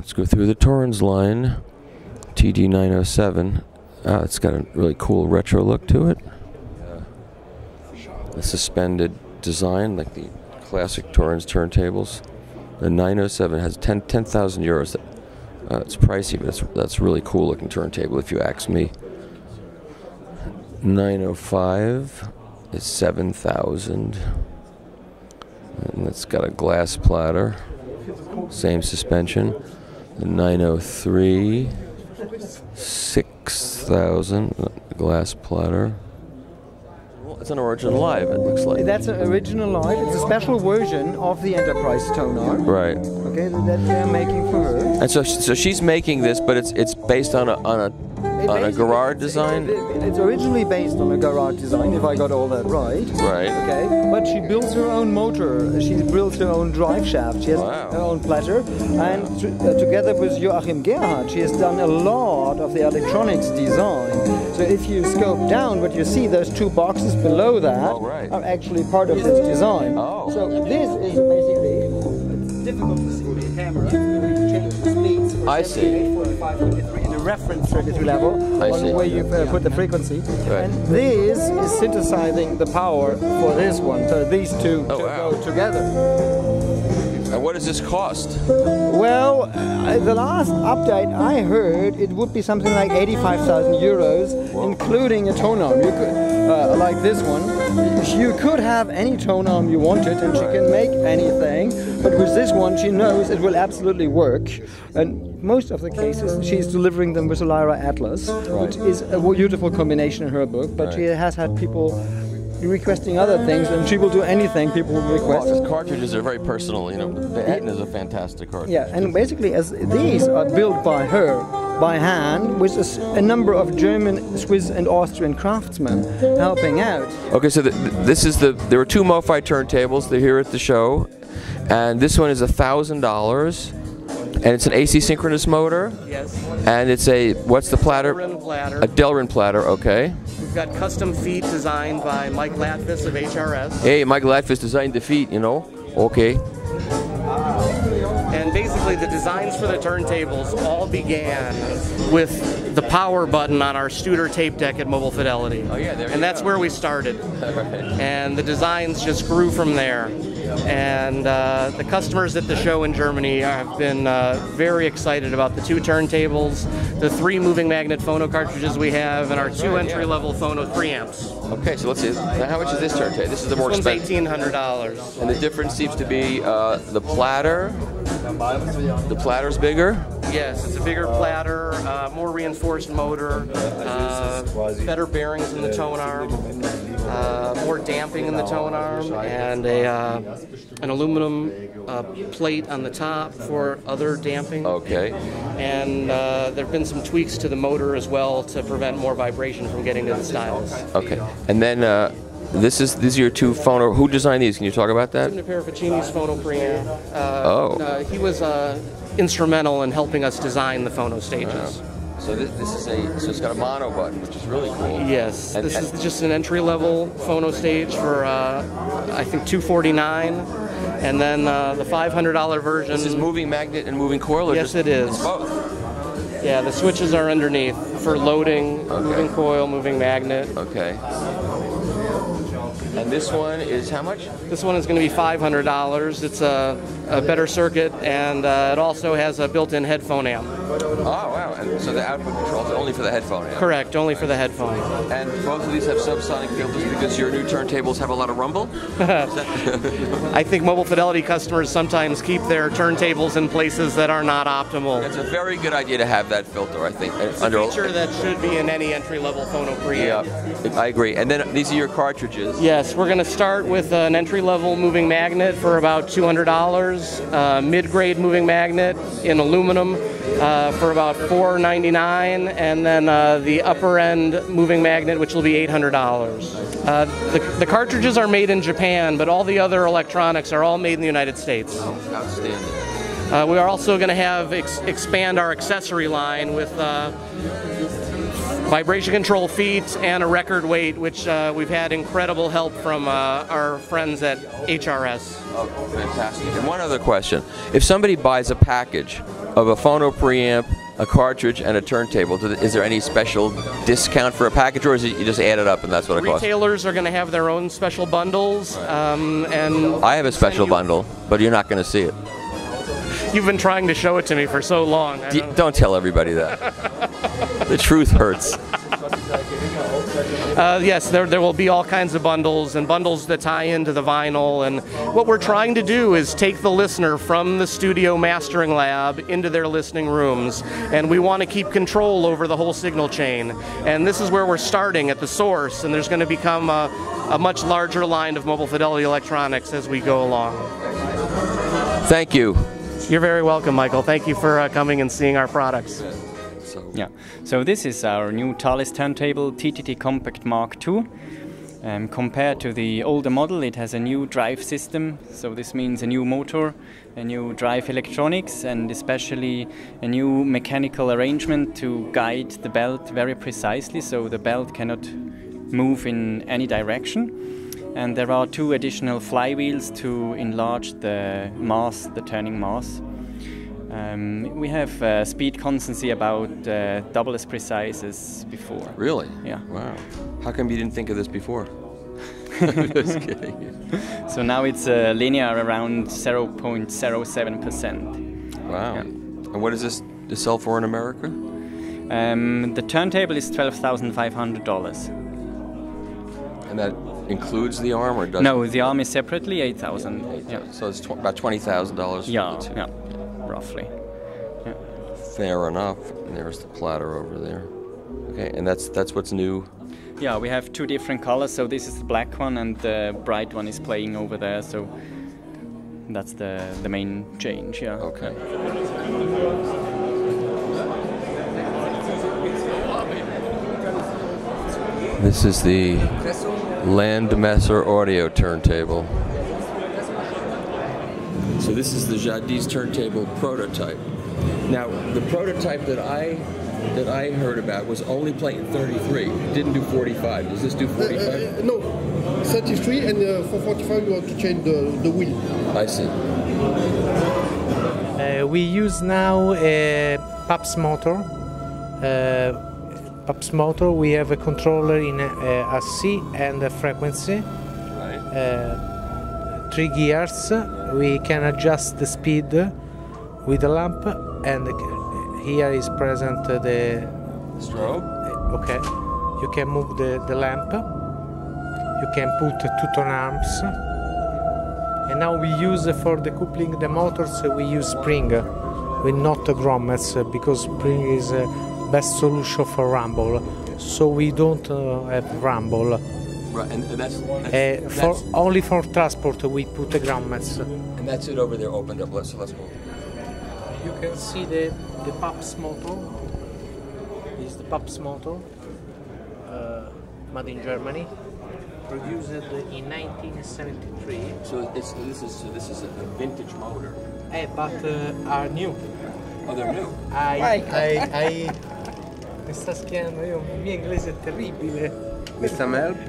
Let's go through the Thorens line. TD907. Uh, it's got a really cool retro look to it. Uh, a suspended design like the classic Thorens turntables. The 907 has 10 10,000 euros. Uh, it's pricey, but that's, that's a really cool looking turntable if you ask me. 905 is 7,000. And it's got a glass platter. Same suspension. The 903 6,000 glass platter. Well, it's an original live, it looks like. That's an original live. It's a special version of the Enterprise toner. Right. Okay, that they're making for her. And so, so she's making this, but it's it's based on a on a on a Garrard design. It- It's originally based on a Garrard design, if I got all that right. Right. Okay, but she builds her own motor. She builds her own drive shaft. She has Wow. her own platter, and uh, together with Joachim Gerhard, she has done a lot of the electronics design. So if you scope down, what you see, those two boxes below that Oh, right. are actually part of this design. Oh. So this is basically it's difficult to see with the camera. We change the speeds. I see. 78, 45, 53 in the reference 33 level I on see. where you uh, put the frequency. Right. And this is synthesizing the power for this one. So these two Oh, to wow. go together. And what does this cost? Well, uh, the last update I heard, it would be something like 85,000 euros, including a tone arm. You could, uh, like this one, you could have any tone arm you wanted, and she can make anything. But with this one, she knows it will absolutely work. And most of the cases, she's delivering them with a Lyra Atlas, which is a beautiful combination in her book. But she has had people requesting other things, and she will do anything people Well, request. because cartridges are very personal. You know, the Etna is a fantastic cartridge. Yeah, and basically, as these are built by her by hand, with a number of German, Swiss, and Austrian craftsmen helping out. Okay, so the, this is the there were two MoFi turntables. They're here at the show, and this one is a thousand dollars, and it's an AC synchronous motor, Yes. and it's a what's the platter? Delrin platter. A Delrin platter. Okay. We've got custom feet designed by Mike Latvis of HRS. Hey, Mike Latvis designed the feet. You know. Okay. And basically, the designs for the turntables all began with the power button on our Studer tape deck at Mobile Fidelity. Oh, yeah, there And that's go. where we started. And the designs just grew from there. And uh, the customers at the show in Germany have been uh, very excited about the two turntables, the three moving magnet phono cartridges we have, and our two right, yeah. entry level phono preamps. Okay, so let's see. Now, how much is this turntable? This is the more This one's expensive. eighteen hundred dollars. And the difference seems to be uh, the platter. The platter's bigger. Yes, it's a bigger platter, uh, more reinforced motor, uh, better bearings in the tone arm, uh, more damping in the tone arm, and a uh, an aluminum uh, plate on the top for other damping. Okay. And uh, there have been some tweaks to the motor as well to prevent more vibration from getting to the stylus. Okay. And then uh, this is these are your two phono. Who designed these? Can you talk about that? Tim Paravicini's phono preamp. Uh, Oh. uh, he was uh, instrumental in helping us design the phono stages. So this, this is a so it's got a mono button, which is really cool. Yes, And- this and- is just an entry level phono stage for uh, I think 249, and then uh, the $500 version. This is moving magnet and moving coil. Yes, just, it is. Both. Yeah, the switches are underneath for loading, Okay. moving coil, moving magnet. Okay. And this one is how much? This one is going to be $500. It's a, a better circuit, and uh, it also has a built-in headphone amp. Oh! And so the output controls is only for the headphone. Yeah. Correct, only for the headphone. And both of these have subsonic filters because your new turntables have a lot of rumble. I think mobile fidelity customers sometimes keep their turntables in places that are not optimal. It's a very good idea to have that filter. I think. It's a feature that should be in any entry-level phono preamp. Yeah, I agree. And then these are your cartridges. Yes, we're going to start with an entry-level moving magnet for about $200, uh, mid-grade moving magnet in aluminum uh, for about 499, and then uh, the upper-end moving magnet, which will be $800. Uh, the, the cartridges are made in Japan, but all the other electronics are all made in the United States. Oh, Outstanding. Uh, we are also going to have ex- expand our accessory line with uh, vibration control feet and a record weight, which uh, we've had incredible help from uh, our friends at HRS. Oh, fantastic. And one other question: If somebody buys a package of a phono preamp, a cartridge, and a turntable. Is there any special discount for a package, or is it you just add it up and that's what it costs? Retailers are going to have their own special bundles, um, and I have a special bundle, but you're not going to see it. You've been trying to show it to me for so long. D- don't tell everybody that. the truth hurts. Uh, yes, there, there will be all kinds of bundles and bundles that tie into the vinyl. And what we're trying to do is take the listener from the studio mastering lab into their listening rooms. And we want to keep control over the whole signal chain. And this is where we're starting at the source. And there's going to become a, a much larger line of mobile fidelity electronics as we go along. Thank you. You're very welcome, Michael. Thank you for uh, coming and seeing our products. So, Yeah, so this is our new Thales turntable TTT Compact Mark II. Um, compared to the older model, it has a new drive system, so this means a new motor, a new drive electronics, and especially a new mechanical arrangement to guide the belt very precisely, so the belt cannot move in any direction. And there are two additional flywheels to enlarge the mass, the turning mass. Um, we have uh, speed constancy about uh, double as precise as before. Really? Yeah. Wow. How come you didn't think of this before? Just kidding. So now it's uh, linear around 0.07%. Wow. Yeah. And what is this to sell for in America? Um, the turntable is $12,500. And that includes the arm, or does No, the arm is separately 8000 Yeah, So it's tw- about twenty thousand dollars. yeah, yeah, roughly. Fair enough. There's the platter over there. Okay, and that's that's what's new. Yeah, we have two different colors. So this is the black one, and the bright one is playing over there. So that's the the main change. Yeah. Okay. This is the Landmesser audio turntable. So this is the Jadis turntable prototype. Now, the prototype that I that I heard about was only playing 33. Didn't do 45. Does this do 45? Uh, no, 33 and uh, for 45 you have to change the, the wheel. I see. Uh, we use now a Papst motor. Uh, Papst motor, we have a controller in a, a C and a frequency. Right. Uh, three gears. We can adjust the speed with the lamp, and here is present the. Strobe. Okay, you can move the, the lamp. You can put two tone arms. And now we use for the coupling the motors, we use spring with not grommets because spring is best solution for rumble. So we don't uh, have rumble. Right, and, and that's, Uh, that's, for that's- only for transport we put the grommets. and that's it over there opened up. Let's let's move. You can see the the Papst motor. This is the Papst motor, uh, made in Germany, produced in 1973. So it's this is so this is a vintage motor. Eh, but uh, are new. Oh, they're new. I hai, hai... Mi sta schiando, io, il mio inglese è terribile. Mr. Melp?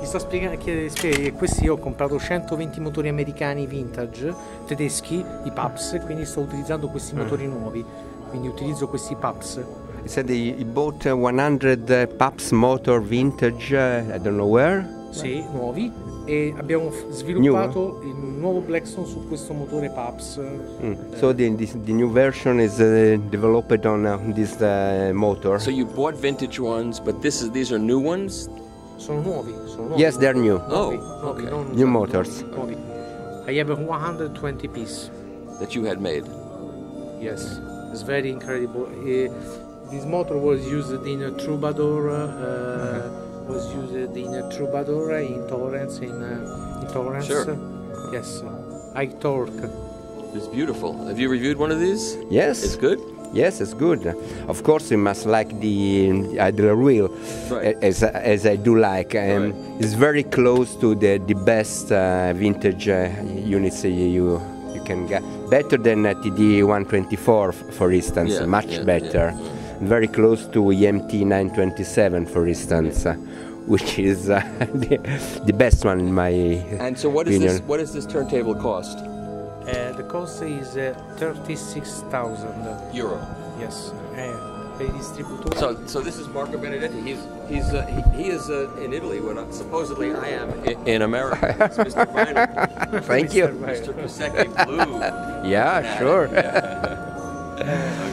Mi sto spiegando, che questi io ho comprato 120 motori americani vintage, tedeschi, i PAPS, quindi sto utilizzando questi motori nuovi. Quindi utilizzo questi PAPS. He said he, bought uh, 100 uh, Paps motor vintage, uh, I don't know where. Sì, nuovi. E abbiamo sviluppato il nuovo Blackstone su questo motore PAPS. Mm. So the, this, the new version is uh, developed on uh, this uh, motor. So you bought vintage ones, but this is these are new ones. Sono nuovi, sono nuovi. Yes, they're new. Nuovi, Oh, nuovi, okay. non New motors. Nuovi. I have a 120 piece. that you had made. Yes, it's very incredible. Uh, this motor was used in a Troubadour, uh, was used in a Troubadour in Thorens, in, uh, in Thorens. Sure. Yes, high torque. It's beautiful. Have you reviewed one of these? Yes, It's good. yes, it's good. Of course, you must like the idler wheel, Right. as, as I do like. Um, Right. It's very close to the, the best uh, vintage uh, units you, you can get. Better than uh, TD 124, for instance, Yeah, much yeah, better. yeah, Very close to EMT 927, for instance. Uh, which is uh, the, the best one in my And so, what is opinion. this? What does this turntable cost? Uh, the cost is uh, thirty-six thousand euro. Yes. Per i distributori. So, so this is Marco Benedetti. He's he's uh, he, he is uh, in Italy when I, supposedly I am in, in America. It's Mr. Viner, Thank you. Mr. Pasecki Blue. Yeah, sure. okay.